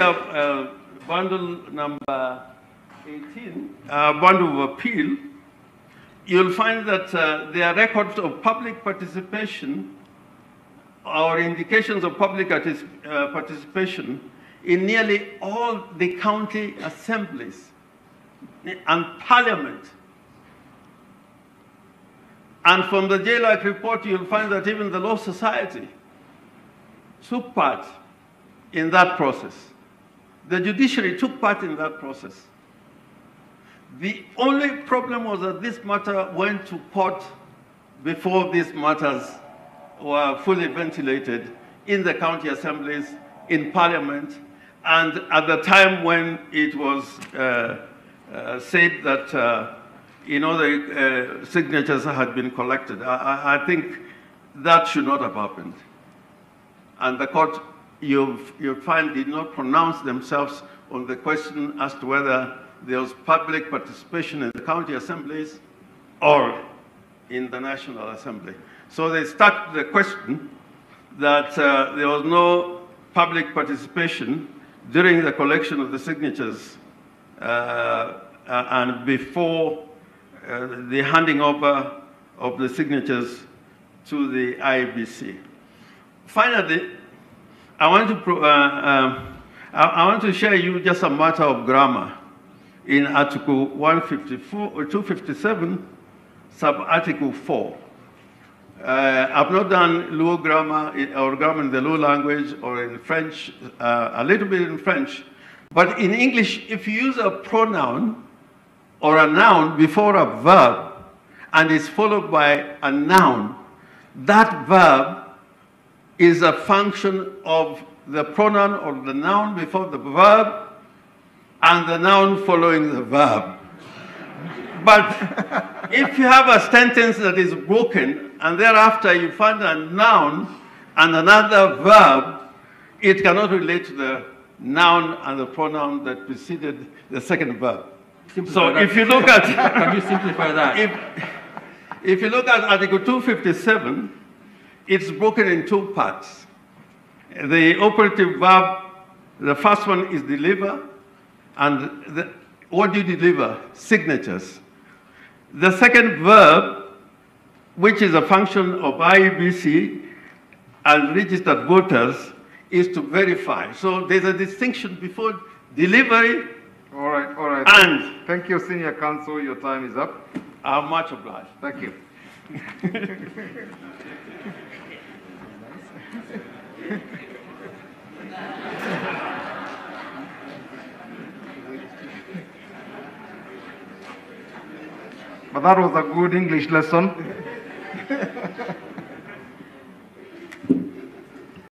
uh, bundle number 18, uh, bundle of appeal, you'll find that uh, there are records of public participation or indications of public uh, participation in nearly all the county assemblies and parliament. And from the JLAC report, you'll find that even the Law Society took part in that process. The judiciary took part in that process. The only problem was that this matter went to court before these matters were fully ventilated in the county assemblies, in parliament, and at the time when it was uh, uh, said that uh, you know the uh, signatures had been collected. I- I, I think that should not have happened. And the court, you you find, did not pronounce themselves on the question as to whether there was public participation in the county assemblies or in the National Assembly. So they stuck to the question that uh, there was no public participation during the collection of the signatures uh, uh, and before uh, the handing over of the signatures to the IBC. Finally, I want to, pro- uh, um, I, I want to share you just a matter of grammar in Article 154 or 257, sub-article 4. Uh, I've not done Luo grammar or grammar in the Luo language or in French, uh, a little bit in French. But in English, if you use a pronoun or a noun before a verb and is followed by a noun, that verb is a function of the pronoun or the noun before the verb and the noun following the verb. But if you have a sentence that is broken and thereafter you find a noun and another verb, it cannot relate to the noun and the pronoun that preceded the second verb. Simplify So that. if you look at Can you simplify that? if, if you look at Article 257, it's broken in two parts. The operative verb, the first one is deliver, and the, what do you deliver? Signatures. The second verb, which is a function of IEBC and registered voters, is to verify. So there's a distinction before delivery All right, all right. and Thank you, senior counsel. Your time is up. I'm much obliged. Thank you. But that was a good English lesson.